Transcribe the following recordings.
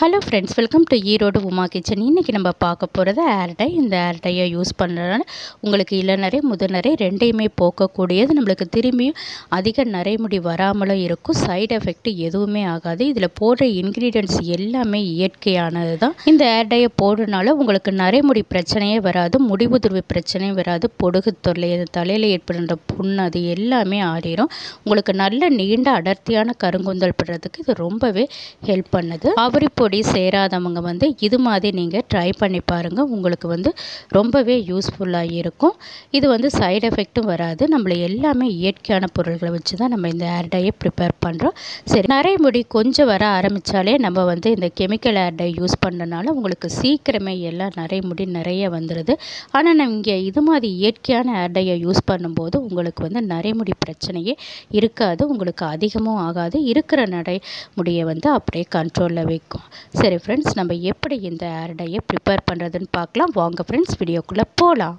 Hello friends welcome to Erode Uma kitchen இன்றைக்கி நம்ம பார்க்க போகிறது ஏர்டை இந்த ஏர்டையை யூஸ் பண்ணுறதுனால உங்களுக்கு இளநரை முதுநரை ரெண்டையுமே போக்கக்கூடியது. நம்மளுக்கு திரும்பியும் அதிக நரைமுடி வராமலும் இருக்கும். சைடு எஃபெக்ட் எதுவுமே ஆகாது. இதில் போடுற இன்க்ரீடியன்ட்ஸ் எல்லாமே இயற்கையானது தான் இந்த ஏர்டையை போடுறதுனால உங்களுக்கு நரைமுடி பிரச்சனையே வராது முடிவுதிர்வு பிரச்சனையும் வராது. பொடுகு தொல்லை அது தலையில் ஏற்படுற புண் அது எல்லாமே ஆறிடும் உங்களுக்கு நல்ல நீண்ட அடர்த்தியான கருங்குந்தல் படுறதுக்கு இது ரொம்பவே ஹெல்ப் பண்ணுது. ஆவரி பொடி சேராதவங்க வந்து இது மாதிரி நீங்கள் ட்ரை பண்ணி பாருங்கள் உங்களுக்கு வந்து ரொம்பவே யூஸ்ஃபுல்லாக இருக்கும். இது வந்து சைடு எஃபெக்ட்டும் வராது. நம்மள எல்லாமே இயற்கையான பொருள்களை வச்சு தான் நம்ம இந்த ஏர் டையை ப்ரிப்பேர் பண்ணுறோம் சரி நரைமுடி கொஞ்சம் வர ஆரம்பித்தாலே நம்ம வந்து இந்த கெமிக்கல் ஏர் டை யூஸ் பண்ணனால உங்களுக்கு சீக்கிரமே எல்லாம் நரைமுடி நிறைய வந்துடுது ஆனால் நம்ம இங்கே இது மாதிரி இயற்கையான ஏர் டையை யூஸ் பண்ணும்போது உங்களுக்கு வந்து நரைமுடி பிரச்சனையே இருக்காது. உங்களுக்கு அதிகமும் ஆகாது. இருக்கிற நடைமுடியை வந்து அப்படியே கண்ட்ரோலில் வைக்கும். சரி ஃப்ரெண்ட்ஸ் நம்ம எப்படி இந்த அரடையை ப்ரிப்பேர் பண்ணுறதுன்னு பார்க்கலாம். வாங்க ஃப்ரெண்ட்ஸ் வீடியோக்குள்ளே போகலாம்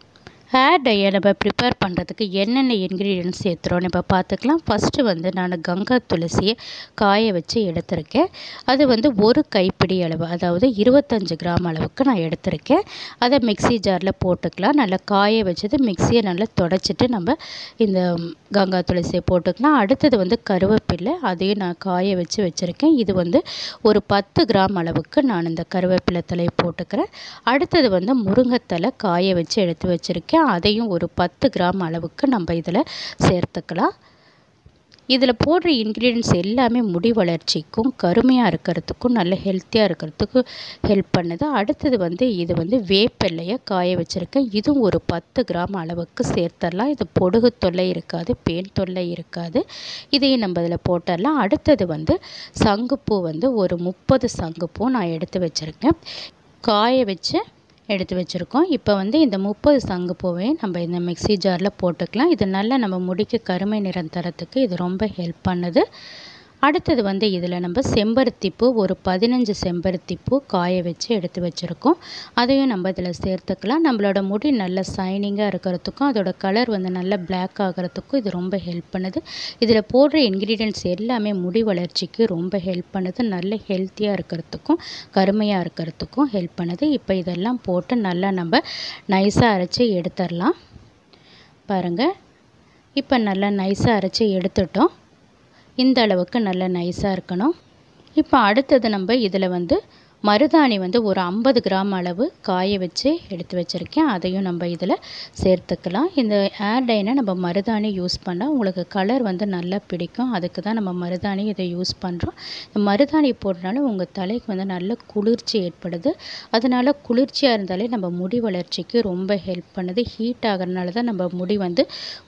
ஹேர் டையை நம்ம ப்ரிப்பேர் பண்ணுறதுக்கு என்னென்ன இன்க்ரீடியன்ஸ் ஏற்றுறோம் இப்போ பார்த்துக்கலாம். ஃபஸ்ட்டு வந்து நான் கங்கா துளசியை காய வச்சு எடுத்திருக்கேன். அது வந்து ஒரு கைப்பிடி அளவு அதாவது இருபத்தஞ்சு கிராம் அளவுக்கு நான் எடுத்திருக்கேன். அதை மிக்ஸி ஜாரில் போட்டுக்கலாம். நல்லா காய வச்சது மிக்ஸியை நல்லா தொடச்சிட்டு நம்ம இந்த கங்கா துளசியை போட்டுக்கலாம். அடுத்தது வந்து கருவேப்பிலை அதையும் நான் காய வச்சு வச்சுருக்கேன். இது வந்து ஒரு பத்து கிராம் அளவுக்கு நான் இந்த கருவேப்பிலை தலையை போட்டுக்கிறேன். அடுத்தது வந்து முருங்கைத்தலை காய வச்சு எடுத்து வச்சுருக்கேன். அதையும் ஒரு பத்து கிராம் அளவுக்கு நம்ம இதில் சேர்த்துக்கலாம். இதில் போடுற இன்க்ரீடியன்ஸ் எல்லாமே முடி வளர்ச்சிக்கும் கருமையாக இருக்கிறதுக்கும் நல்ல ஹெல்த்தியாக இருக்கிறதுக்கும் ஹெல்ப் பண்ணுது. அடுத்தது வந்து இது வந்து வேப்பெல்லையை காய வச்சுருக்கேன். இதுவும் ஒரு பத்து கிராம் அளவுக்கு சேர்த்துடலாம் இது பொடுகு தொல்லை இருக்காது பேன் தொல்லை இருக்காது. இதையும் நம்ம இதில் போட்டுடலாம் அடுத்தது வந்து சங்குப்பூ வந்து ஒரு முப்பது சங்குப்பூ நான் எடுத்து வச்சுருக்கேன். காய வச்சு எடுத்து வச்சுருக்கோம். இப்போ வந்து இந்த முப்பது சங்கு பூவை நம்ம இந்த மிக்ஸி ஜாரில் போட்டுக்கலாம். இது நல்லா நம்ம முடிக்கு கருமை நிறம் தரத்துக்கு இது ரொம்ப ஹெல்ப் பண்ணுது. அடுத்தது வந்து இதில் நம்ம செம்பருத்திப்பூ ஒரு பதினஞ்சு செம்பருத்திப்பூ காய வச்சு எடுத்து வச்சுருக்கோம். அதையும் நம்ம இதில் சேர்த்துக்கலாம். நம்மளோட முடி நல்ல சைனிங்காக இருக்கிறதுக்கும் அதோட கலர் வந்து நல்ல பிளாக் ஆகிறதுக்கும் இது ரொம்ப ஹெல்ப் பண்ணுது. இதில் போடுற இன்க்ரீடியன்ட்ஸ் எல்லாமே முடி வளர்ச்சிக்கு ரொம்ப ஹெல்ப் பண்ணுது. நல்ல ஹெல்த்தியாக இருக்கிறதுக்கும் கருமையாக இருக்கிறதுக்கும் ஹெல்ப் பண்ணுது. இப்போ இதெல்லாம் போட்டு நல்லா நம்ம நைஸாக அரைச்சி எடுத்துடலாம். பாருங்கள் இப்போ நல்லா நைஸாக அரைச்சி எடுத்துட்டோம். இந்த அளவுக்கு நல்ல நைஸாக இருக்கணும். இப்போ அடுத்தது நம்ம இதில் வந்து மருதாணி வந்து ஒரு ஐம்பது கிராம் அளவு காய வச்சு எடுத்து வச்சுருக்கேன். அதையும் நம்ம இதில் சேர்த்துக்கலாம். இந்த ஆர்டைனை நம்ம மருதாணி யூஸ் பண்ணால் உங்களுக்கு கலர் வந்து நல்லா பிடிக்கும். அதுக்கு தான் நம்ம மருதாணி இதை யூஸ் பண்ணுறோம் இந்த மருதாணி போடுறனால உங்கள் தலைக்கு வந்து நல்ல குளிர்ச்சி ஏற்படுது. அதனால் குளிர்ச்சியாக இருந்தாலே நம்ம முடி வளர்ச்சிக்கு ரொம்ப ஹெல்ப் பண்ணுது. ஹீட் ஆகிறதுனால தான் நம்ம முடி வந்து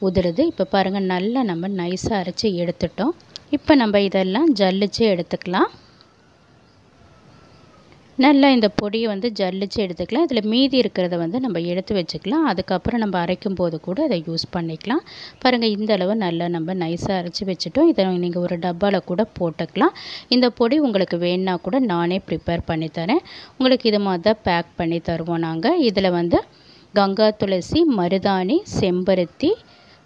உதிருது. இப்போ பாருங்கள் நல்லா நம்ம நைஸாக அரைச்சி எடுத்துட்டோம். இப்போ நம்ம இதெல்லாம் ஜல்லிச்சு எடுத்துக்கலாம். நல்லா இந்த பொடியை வந்து ஜல்லிச்சு எடுத்துக்கலாம். இதில் மீதி இருக்கிறத வந்து நம்ம எடுத்து வச்சுக்கலாம். அதுக்கப்புறம் நம்ம அரைக்கும் போது கூட அதை யூஸ் பண்ணிக்கலாம். பாருங்கள் இந்த அளவு நல்லா நம்ம நைஸாக அரைச்சி வச்சுட்டோம். இதை நீங்கள் ஒரு டப்பாவில் கூட போட்டுக்கலாம். இந்த பொடி உங்களுக்கு வேணுன்னா கூட நானே ப்ரிப்பேர் பண்ணி தரேன். உங்களுக்கு இது மாதிரி தான் பேக் பண்ணி தருவோம் நாங்கள் இதில் வந்து கங்கா துளசி மருதாணி செம்பருத்தி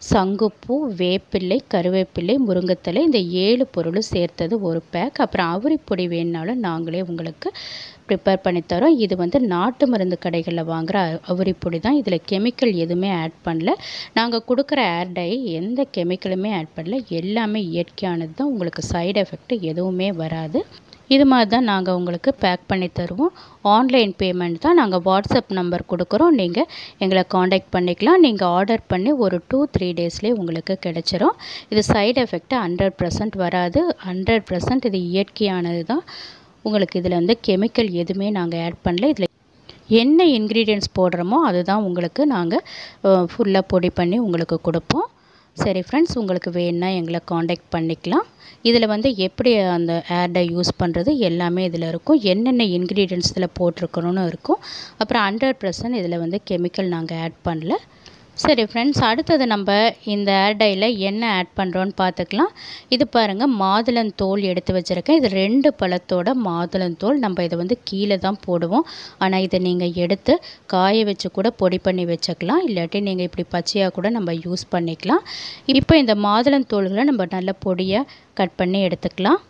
சங்குப்பூ வேப்பிள்ளை கருவேப்பிள்ளை முருங்கைத்தலை இந்த ஏழு பொருளும் சேர்த்தது ஒரு பேக் அப்புறம் அவரிப்பொடி வேணுனாலும் நாங்களே உங்களுக்கு ப்ரிப்பேர் பண்ணித்தரோம் இது வந்து நாட்டு மருந்து கடைகளில் வாங்குகிற அவரிப்பொடி தான். இதில் கெமிக்கல் எதுவுமே ஆட் பண்ணல. நாங்கள் கொடுக்குற ஏர் டை எந்த கெமிக்கலுமே ஆட் பண்ணல. எல்லாமே இயற்கையானது தான். உங்களுக்கு சைடு எஃபெக்ட் எதுவுமே வராது. இது மாதிரி தான் நாங்கள் உங்களுக்கு பேக் பண்ணி தருவோம். ஆன்லைன் பேமெண்ட் தான் நாங்கள் வாட்ஸ்அப் நம்பர் கொடுக்குறோம். நீங்கள் எங்களை காண்டாக்ட் பண்ணிக்கலாம். நீங்கள் ஆர்டர் பண்ணி ஒரு டூ த்ரீ டேஸ்லேயே உங்களுக்கு கிடைச்சிரும். இது சைடு எஃபெக்ட்டு ஹண்ட்ரட் பர்சன்ட் வராது. ஹண்ட்ரட் பர்சன்ட் இது இயற்கையானது தான். உங்களுக்கு இதில் வந்து கெமிக்கல் எதுவுமே நாங்கள் ஆட் பண்ணல. இதில் என்ன இன்க்ரீடியன்ட்ஸ் போடுறோமோ அதுதான் உங்களுக்கு நாங்கள் ஃபுல்லாக பொடி பண்ணி உங்களுக்கு கொடுப்போம். சரி ஃப்ரெண்ட்ஸ் உங்களுக்கு வேணுன்னா எங்களை காண்டாக்ட் பண்ணிக்கலாம். இதில் வந்து எப்படி அந்த ஆடை யூஸ் பண்ணுறது எல்லாமே இதில் இருக்கும். என்னென்ன இன்க்ரீடியன்ஸ் இதில் போட்டிருக்கணும்னு இருக்கும். அப்புறம் ஹண்ட்ரட் பர்சன்ட் இதில் வந்து கெமிக்கல் நாங்கள் ஆட் பண்ணல. சரி ஃப்ரெண்ட்ஸ் அடுத்தது நம்ம இந்த ஏர் டையில் என்ன ஆட் பண்ணுறோன்னு பார்த்துக்கலாம். இது பாருங்கள் மாதுளந்தோல் எடுத்து வச்சுருக்கேன். இது ரெண்டு பழத்தோட மாதுளந்தோல் நம்ம இதை வந்து கீழே தான் போடுவோம். ஆனால் இதை நீங்கள் எடுத்து காய வச்சு கூட பொடி பண்ணி வச்சுக்கலாம். இல்லாட்டி நீங்கள் இப்படி பச்சையாக கூட நம்ம யூஸ் பண்ணிக்கலாம். இப்போ இந்த மாதுளந்தோல்களை நம்ம நல்ல பொடியாக கட் பண்ணி எடுத்துக்கலாம்.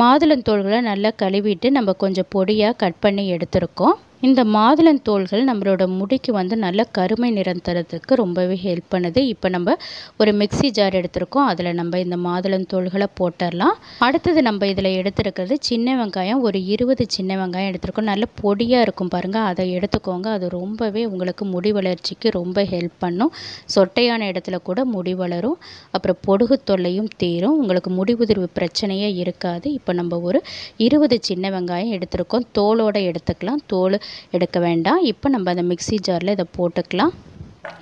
மாதுளந்தோள்களை நல்லா கழுவிட்டு நம்ம கொஞ்சம் பொடியாக கட் பண்ணி எடுத்துருக்கோம். இந்த மாதுளந்தோள்கள் நம்மளோட முடிக்கு வந்து நல்ல கருமை நிறம் தரத்துக்கு ரொம்பவே ஹெல்ப் பண்ணுது. இப்போ நம்ம ஒரு மிக்சி ஜார் எடுத்திருக்கோம். அதில் நம்ம இந்த மாதுளந்தோள்களை போட்டுடலாம் அடுத்தது நம்ம இதில் எடுத்துருக்கிறது சின்ன வெங்காயம். ஒரு இருபது சின்ன வெங்காயம் எடுத்திருக்கோம். நல்ல பொடியாக இருக்கும் பாருங்கள் அதை எடுத்துக்கோங்க. அது ரொம்பவே உங்களுக்கு முடி வளர்ச்சிக்கு ரொம்ப ஹெல்ப் பண்ணும். சொட்டையான இடத்துல கூட முடி வளரும். அப்புறம் பொடுகு தொல்லையும் தீரும். உங்களுக்கு முடி உதிர்வு பிரச்சனையே இருக்காது. இப்போ நம்ம ஒரு இருபது சின்ன வெங்காயம் எடுத்திருக்கோம். தோலோடு எடுத்துக்கலாம். தோல் எடுக்க வேண்டாம். இப்போ நம்ம அந்த மிக்சி ஜாரில் இதை போட்டுக்கலாம்.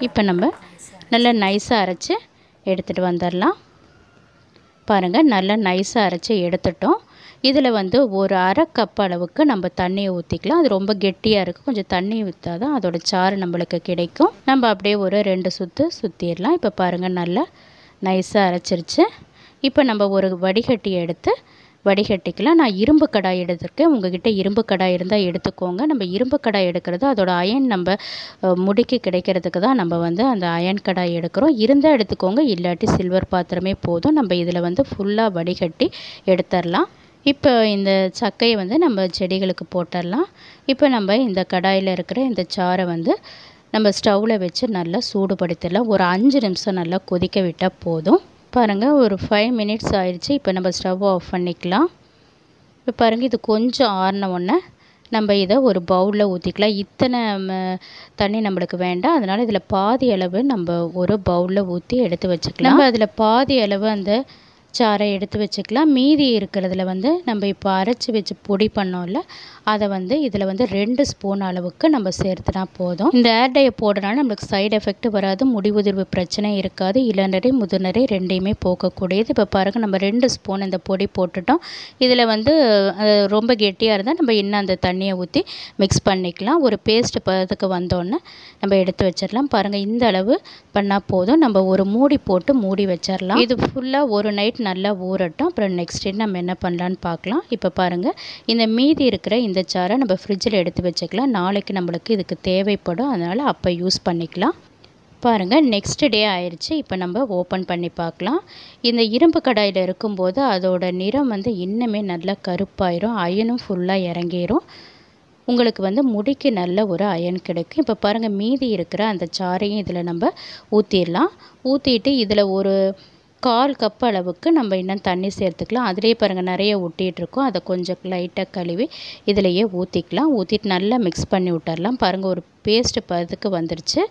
இப்போ நம்ம நல்லா நைஸாக அரைச்சி எடுத்துகிட்டு வந்துடலாம். பாருங்கள் நல்லா நைஸாக அரைச்சி எடுத்துட்டோம். இதில் வந்து ஒரு அரை கப் அளவுக்கு நம்ம தண்ணியை ஊற்றிக்கலாம் அது ரொம்ப கெட்டியாக இருக்குது கொஞ்சம் தண்ணி ஊற்றா தான் அதோட சாறு நம்மளுக்கு கிடைக்கும். நம்ம அப்படியே ஒரு ரெண்டு சுற்று சுற்றிடலாம் இப்போ பாருங்கள் நல்லா நைஸாக அரைச்சிருச்சு. இப்போ நம்ம ஒரு வடிகட்டி எடுத்து வடிகட்டிக்கலாம். நான் இரும்பு கடாய் எடுத்திருக்கேன். உங்ககிட்ட இரும்பு கடாய் இருந்தால் எடுத்துக்கோங்க. நம்ம இரும்பு கடாய் எடுக்கிறது அதோட அயன் நம்ம முடிக்கு கிடைக்கிறதுக்கு தான் நம்ம வந்து அந்த அயன் கடாய் எடுக்கிறோம். இருந்தால் எடுத்துக்கோங்க. இல்லாட்டி சில்வர் பாத்திரமே போதும். நம்ம இதில் வந்து ஃபுல்லாக வடிகட்டி எடுத்துடலாம் இப்போ இந்த சக்கையை வந்து நம்ம செடிகளுக்கு போட்டுடலாம் இப்போ நம்ம இந்த கடாயில் இருக்கிற இந்த சாறை வந்து நம்ம ஸ்டவ்வில் வச்சு நல்லா சூடுபடுத்திடலாம் ஒரு அஞ்சு நிமிஷம் நல்லா கொதிக்க விட்டால் போதும். பாருங்கள் ஒரு ஃபைவ் மினிட்ஸ் ஆயிடுச்சு. இப்போ நம்ம ஸ்டவ் ஆஃப் பண்ணிக்கலாம். இப்போ பாருங்கள் இது கொஞ்சம் ஆறின நம்ம இதை ஒரு பவுலில் ஊற்றிக்கலாம் இத்தனை தண்ணி நம்மளுக்கு வேண்டாம். அதனால் இதில் பாதி அளவு நம்ம ஒரு பவுலில் ஊற்றி எடுத்து வச்சுக்கலாம். நம்ம அதில் பாதி அளவு அந்த சாறை எடுத்து வச்சுக்கலாம். மீதி இருக்கிறதுல வந்து நம்ம இப்போ அரைச்சி வச்சு பொடி பண்ணோம்ல அதை வந்து இதில் வந்து ரெண்டு ஸ்பூன் அளவுக்கு நம்ம சேர்த்துனா போதும். இந்த ஏர் டையை போடுறதுனால நம்மளுக்கு சைடு எஃபெக்ட் வராது முடி உதிர்வு பிரச்சனை இருக்காது இளநரை முதுநரை ரெண்டையுமே போக்கக்கூடியது. இப்போ பாருங்கள் நம்ம ரெண்டு ஸ்பூன் இந்த பொடி போட்டுட்டோம். இதில் வந்து ரொம்ப கெட்டியாக இருந்தால் நம்ம இன்னும் அந்த தண்ணியை ஊற்றி மிக்ஸ் பண்ணிக்கலாம். ஒரு பேஸ்ட் பதத்துக்கு வந்தோடனே நம்ம எடுத்து வச்சிடலாம். பாருங்கள் இந்த அளவு பண்ணால் போதும். நம்ம ஒரு மூடி போட்டு மூடி வச்சிடலாம். இது ஃபுல்லாக ஒரு நைட் நல்லா ஊறட்டும். அப்புறம் நெக்ஸ்ட் டே நம்ம என்ன பண்ணலான்னு பார்க்கலாம். இப்போ பாருங்கள் இந்த மீதி இருக்கிற இந்த சாரை நம்ம ஃப்ரிட்ஜில் எடுத்து வச்சுக்கலாம். நாளைக்கு நம்மளுக்கு இதுக்கு தேவைப்படும். அதனால் அப்போ யூஸ் பண்ணிக்கலாம். பாருங்கள் நெக்ஸ்ட் டே ஆயிடுச்சு இப்போ நம்ம ஓப்பன் பண்ணி பார்க்கலாம். இந்த இரும்பு கடாயில் இருக்கும்போது அதோட நிறம் வந்து இன்னுமே நல்லா கருப்பாயிரும். அயனும் ஃபுல்லாக இறங்கிரும். உங்களுக்கு வந்து முடிக்கு நல்ல ஒரு அயன் கிடைக்கும். இப்போ பாருங்கள் மீதி இருக்கிற அந்த சாரையும் இதில் நம்ம ஊற்றிடலாம் ஊற்றிட்டு இதில் ஒரு கால் கப் அளவுக்கு நம்ம இன்னும் தண்ணி சேர்த்துக்கலாம். அதிலே பாருங்கள் நிறைய ஒட்டிகிட்ருக்கோம். அதை கொஞ்சம் லைட்டாக கழுவி இதிலையே ஊற்றிக்கலாம் ஊற்றிட்டு நல்லா மிக்ஸ் பண்ணி விட்டுறலாம். பாருங்கள் ஒரு பேஸ்ட்டு பதுக்கு வந்துருச்சு.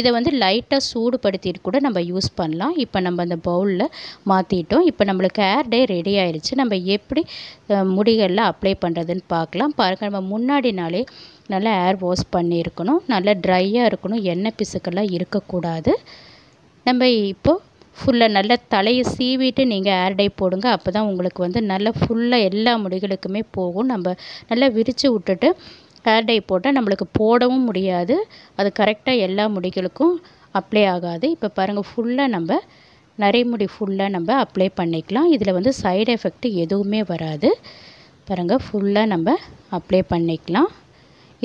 இதை வந்து லைட்டாக சூடுபடுத்திட்டு கூட நம்ம யூஸ் பண்ணலாம். இப்போ நம்ம அந்த பவுலில் மாற்றிட்டோம் இப்போ நம்மளுக்கு ஹேர் டே ரெடி ஆயிடுச்சு நம்ம எப்படி முடிகளில் அப்ளை பண்ணுறதுன்னு பார்க்கலாம். பாருங்கள் நம்ம முன்னாடி நாளே நல்லா ஏர் வாஷ் பண்ணியிருக்கணும். நல்லா ட்ரையாக இருக்கணும். எண்ணெய் பிசுக்கெல்லாம் இருக்கக்கூடாது. நம்ம இப்போது ஃபுல்லாக நல்லா தலையை சீவிட்டு நீங்கள் ஏர்டை போடுங்க. அப்போ தான் உங்களுக்கு வந்து நல்லா ஃபுல்லாக எல்லா முடிகளுக்குமே போகும். நம்ம நல்லா விரித்து விட்டுட்டு ஹேர் டை போட்டால் நம்மளுக்கு போடவும் முடியாது. அது கரெக்டாக எல்லா முடிகளுக்கும் அப்ளை ஆகாது. இப்போ பாருங்கள் ஃபுல்லாக நம்ம நரைமுடி ஃபுல்லாக நம்ம அப்ளை பண்ணிக்கலாம். இதில் வந்து சைடு எஃபெக்ட் எதுவுமே வராது. பாருங்கள் ஃபுல்லாக நம்ம அப்ளை பண்ணிக்கலாம்.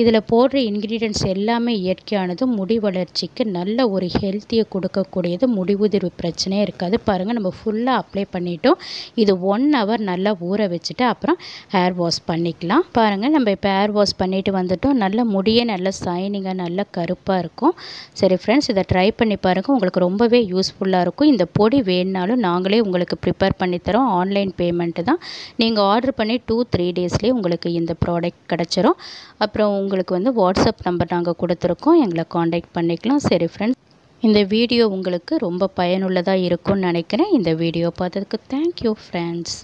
இதில் போடுற இன்க்ரீடியன்ட்ஸ் எல்லாமே இயற்கையானது முடி வளர்ச்சிக்கு நல்ல ஒரு ஹெல்த்தியை கொடுக்கக்கூடியது முடி உதிர்வு பிரச்சனையே இருக்காது. பாருங்கள் நம்ம ஃபுல்லாக அப்ளை பண்ணிட்டோம். இது ஒன் ஹவர் நல்லா ஊற வச்சுட்டு அப்புறம் ஹேர் வாஷ் பண்ணிக்கலாம். பாருங்கள் நம்ம இப்போ ஹேர் வாஷ் பண்ணிட்டு வந்துட்டோம். நல்ல முடியே நல்ல சைனிங்காக நல்ல கருப்பாக இருக்கும். சரி ஃப்ரெண்ட்ஸ் இதை ட்ரை பண்ணி பாருங்கள் உங்களுக்கு ரொம்பவே யூஸ்ஃபுல்லாக இருக்கும். இந்த பொடி வேணுனாலும் நாங்களே உங்களுக்கு ப்ரிப்பேர் பண்ணித்தரோம் ஆன்லைன் பேமெண்ட்டு தான். நீங்கள் ஆர்டர் பண்ணி டூ த்ரீ டேஸ்லேயே உங்களுக்கு இந்த ப்ராடக்ட் கிடச்சிரும். அப்புறம் உங்களுக்கு வந்து வாட்ஸ்அப் நம்பர் நாங்கள் கொடுத்துருக்கோம். எங்களை காண்டாக்ட் பண்ணிக்கலாம். சரி ஃப்ரெண்ட்ஸ் இந்த வீடியோ உங்களுக்கு ரொம்ப பயனுள்ளதாக இருக்கும்னு நினைக்கிறேன். இந்த வீடியோ பார்த்ததுக்கு தேங்க்யூ ஃப்ரெண்ட்ஸ்